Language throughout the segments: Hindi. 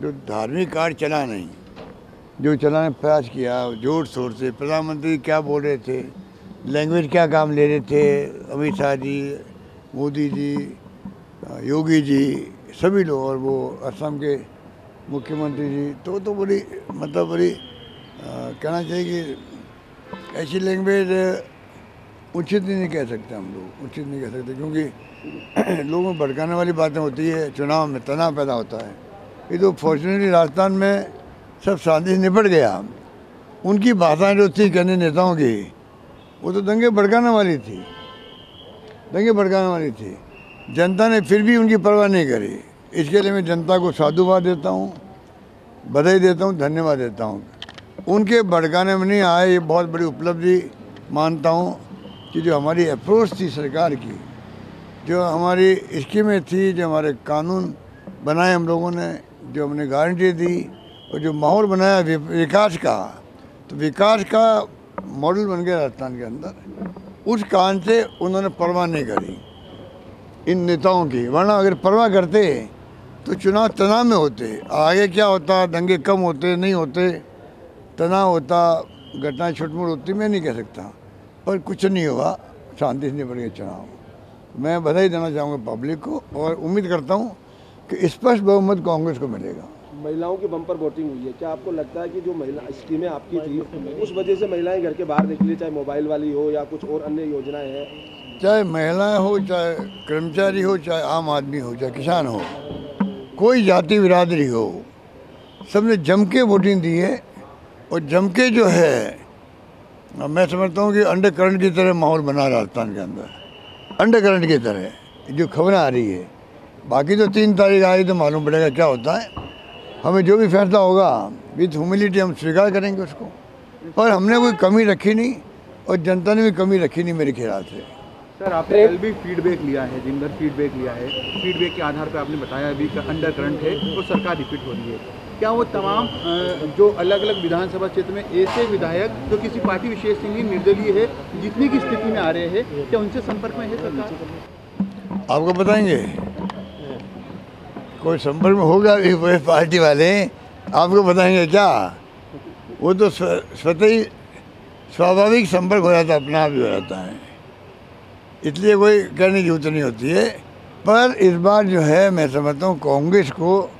जो धार्मिक कार्य चला नहीं, जो चलाने प्रयास किया, ज़ोर शोर से। प्रधानमंत्री क्या बोल रहे थे? लैंग्वेज क्या काम ले रहे थे? अमित शाह जी, मोदी जी, योगी जी, सभी लोग और वो असम के मुख्यमंत्री जी तो तो बड़ी मतलब बड़ी कहना चाहिए कि ऐसी लैंग्वेज उचित नहीं कह सकते हम लोग, उचित नहीं कह सकते, क्योंकि लोगों में भड़काने वाली बातें होती है, चुनाव में तनाव पैदा होता है। ये तो फॉर्चुनेटली राजस्थान में सब शांति से निपट गया। उनकी भाषाएँ जो थी कहने नेताओं की, वो तो दंगे भड़काने वाली थी। दंगे भड़काने वाली थी। जनता ने फिर भी उनकी परवाह नहीं करी। इसके लिए मैं जनता को साधुवाद देता हूँ, बधाई देता हूँ, धन्यवाद देता हूँ। उनके भड़काने में नहीं आए, ये बहुत बड़ी उपलब्धि मानता हूँ कि जो हमारी अप्रोच थी सरकार की, जो हमारी स्कीमें थी, जो हमारे कानून बनाए हम लोगों ने जो हमने गारंटी दी और जो माहौल बनाया विकास का तो विकास का मॉडल बन गया राजस्थान के अंदर। उस कारण से उन्होंने परवाह नहीं करी। इन नेताओं की, वरना अगर परवाह करते तो चुनाव तनाव में होते। आगे क्या होता, दंगे कम होते, नहीं होते, तनाव होता, घटनाएँ छुटमुट होती, मैं नहीं कह सकता। पर कुछ नहीं हुआ, शांति से निपट गया चुनाव। मैं बधाई देना चाहूँगा पब्लिक को और उम्मीद करता हूँ कि स्पष्ट बहुमत कांग्रेस को मिलेगा। महिलाओं की बम्पर वोटिंग हुई है। क्या आपको लगता है कि जो महिला स्कीमें आपकी थी उस वजह से महिलाएँ घर के बाहर निकली चाहे मोबाइल वाली हो या कुछ और अन्य योजनाएँ हैं? चाहे महिलाएँ हो चाहे कर्मचारी हो चाहे आम आदमी हो चाहे किसान हो कोई जाति बिरादरी हो सबने जम के वोटिंग दी है और जम के जो है मैं समझता हूँ कि अंडर करंट की तरह माहौल बना राजस्थान के अंदर। अंडर करंट की तरह जो खबरें आ रही है बाकी तो तीन तारीख आई तो मालूम पड़ेगा क्या होता है। हमें जो भी फैसला होगा विथ ह्यूमिलिटी हम स्वीकार करेंगे उसको। पर हमने कोई कमी रखी नहीं और जनता ने भी कमी रखी नहीं मेरे ख्याल से। सर आपने कल भी फीडबैक लिया है दिन भर फीडबैक लिया है। फीडबैक के आधार पर आपने बताया अभी अंडर करंट है तो सरकार रिपीट हो रही है। क्या वो तमाम जो अलग अलग विधानसभा क्षेत्र में ऐसे विधायक जो किसी पार्टी विशेष से निर्दलीय है जितनी की स्थिति में आ रहे हैं क्या उनसे संपर्क में है सरकार? आपको बताएँगे? कोई संपर्क में होगा भी पार्टी वाले आपको बताएँगे क्या? वो तो स्वतः ही स्वाभाविक संपर्क हो जाता अपना आप ही हो जाता है। इसलिए कोई कहने की ज़रूरत नहीं होती है। पर इस बार जो है मैं समझता हूँ कांग्रेस को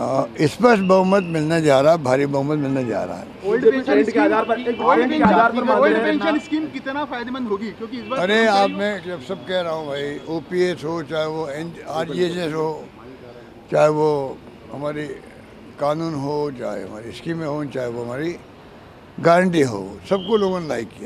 स्पष्ट बहुमत मिलने जा रहा है भारी बहुमत मिलने जा रहा है। ओल्ड पेंशन के आधार पर ओल्ड पेंशन स्कीम कितना फ़ायदेमंद होगी? क्योंकि इस बार अरे आप मैं जब सब कह रहा हूँ भाई ओ पी एस हो चाहे वो N R G S S हो चाहे वो हमारी कानून हो, चाहे हमारी स्कीमें हों, चाहे वो हमारी गारंटी हो, सबको लोगों ने लाइक किया।